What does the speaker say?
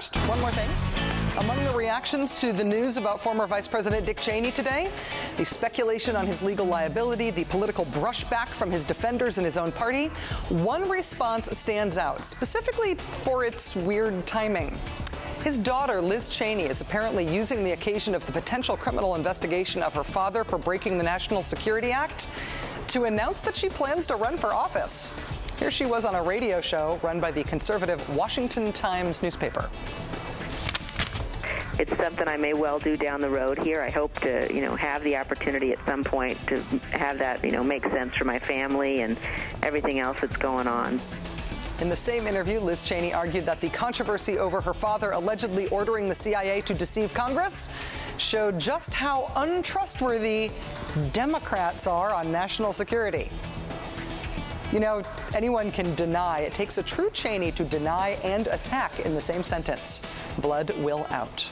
first, one more thing. Among the reactions to the news about former Vice President Dick Cheney today, the speculation on his legal liability, the political brushback from his defenders in his own party, one response stands out, specifically for its weird timing. His daughter, Liz Cheney, is apparently using the occasion of the potential criminal investigation of her father for breaking the National Security Act to announce that she plans to run for office. Here she was on a radio show run by the conservative Washington Times newspaper it's something I may well do down the road here. I hope to, you know, have the opportunity at some point to have that, you know, make sense for my family and everything else that's going on. In the same interview, Liz Cheney argued that the controversy over her father allegedly ordering the CIA to deceive Congress showed just how untrustworthy Democrats are on national security. You know, anyone can deny. It takes a true Cheney to deny and attack in the same sentence. Blood will out.